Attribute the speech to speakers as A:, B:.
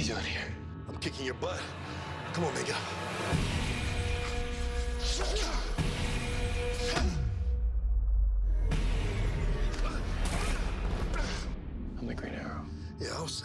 A: easy out here?
B: I'm kicking your butt. Come on, man, get up.
A: I'm the Green Arrow.
B: Yeah, I'll see.